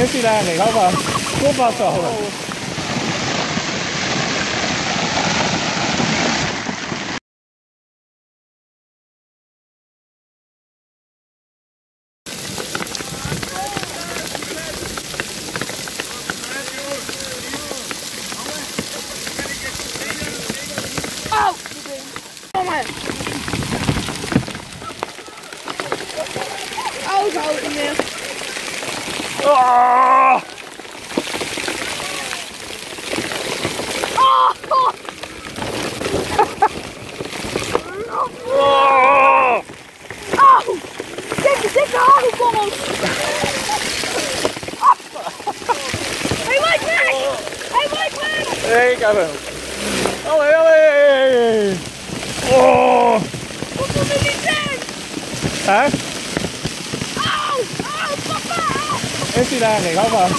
Is hij daar niet? Hou maar. Kom maar zo. Oh! Ik hou het meer. Oh! oh. Oh! Dikke, dikke hagelkorrels. Hij lijkt weg! Hij lijkt weg! Nee, ik heb hem. Allee, allee. Oh. Er niet? Hè? Au! Au, papa! Is hij daar niet? Hou maar.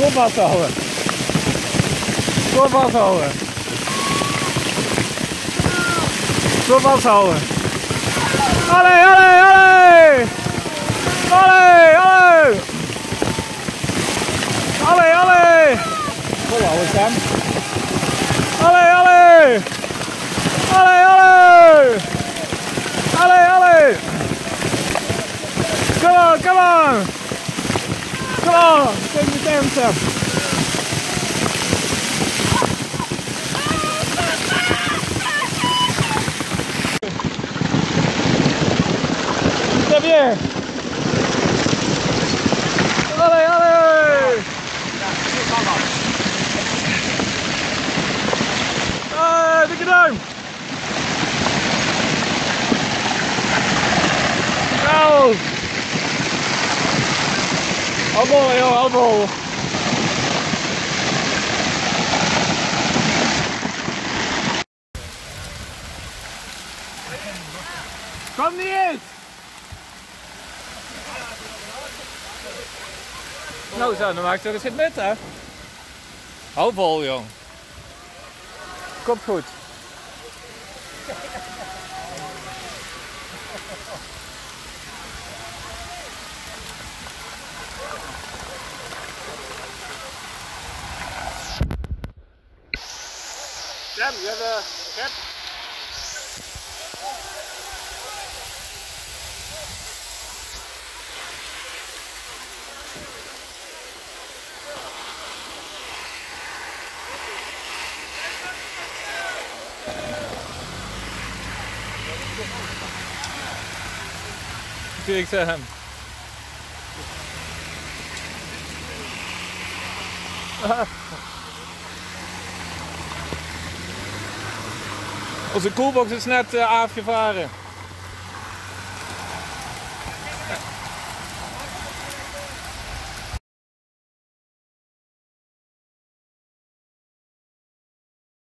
Kom zo. Kom zo. Kom zo. Allee, allee, allee. Allee, allee. Allee, allee. Maar, Sam. Allee, allee. Allee, allee. Allee, allee. Come on, come on. on! Save your damn self! Up here. Olé, olé. Allemaal, joh, allemaal. Kom niet eens! Nou zo, dan maak je toch eens het nut hè? Hou vol jong. Komt goed. Sam, you're the chef? Felix Ham. Ah. Onze coolbox is net uh, afgevaren.